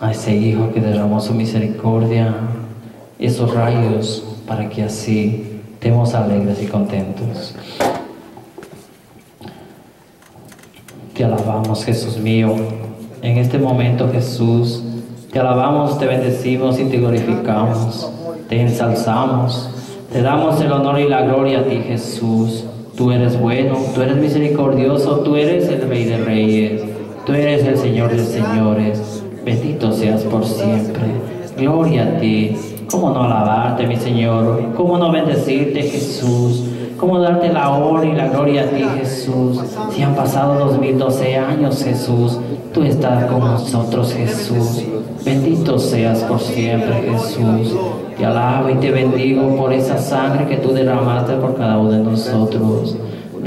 A ese Hijo que derramó su misericordia, esos rayos, para que así estemos alegres y contentos. Te alabamos, Jesús mío. En este momento, Jesús, te alabamos, te bendecimos y te glorificamos. Te ensalzamos. Te damos el honor y la gloria a ti, Jesús. Tú eres bueno, tú eres misericordioso, tú eres el Rey de Reyes, tú eres el Señor de Señores. Bendito seas por siempre. Gloria a ti. ¿Cómo no alabarte, mi Señor? ¿Cómo no bendecirte, Jesús? ¿Cómo darte la honra y la gloria a ti, Jesús? Si han pasado 2012 años, Jesús, tú estás con nosotros, Jesús. Bendito seas por siempre, Jesús. Te alabo y te bendigo por esa sangre que tú derramaste por cada uno de nosotros.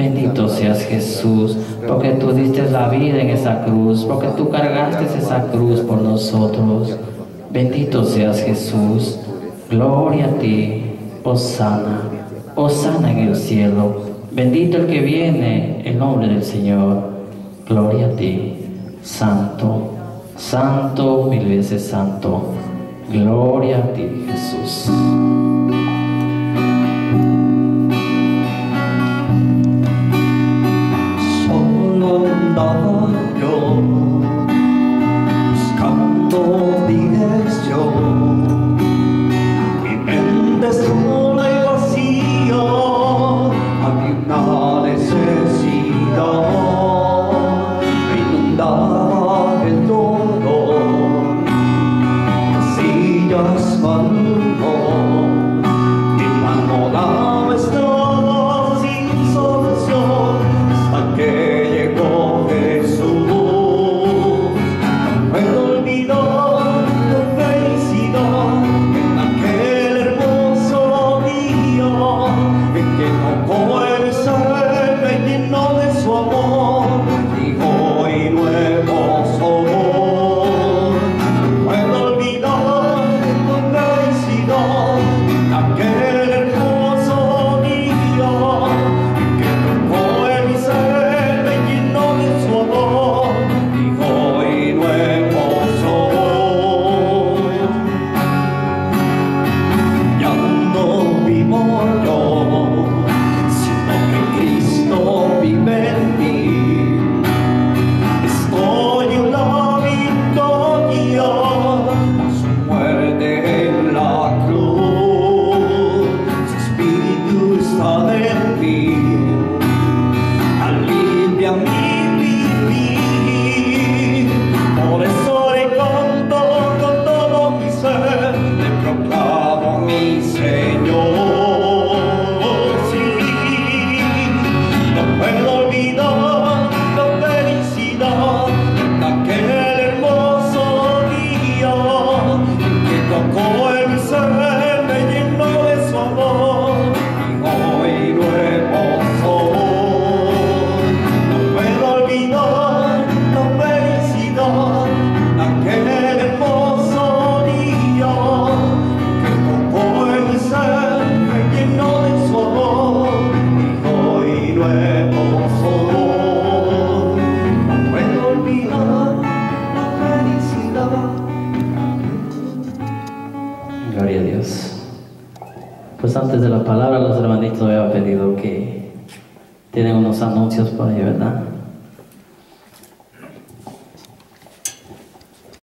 Bendito seas Jesús, porque tú diste la vida en esa cruz, porque tú cargaste esa cruz por nosotros. Bendito seas Jesús. Gloria a ti, Osana, Osana en el cielo. Bendito el que viene en nombre del Señor. Gloria a ti, Santo, Santo, mil veces Santo. Gloria a ti, Jesús. Buscando dirección. Mi mente y vacía, había una necesidad. Me inundaba el dolor, sillas maluco, mi panorama estaba sin solución hasta que llegó Jesús. No puedo olvidar Pues antes de la palabra, los hermanitos me habían pedido que tienen unos anuncios por ahí, ¿verdad?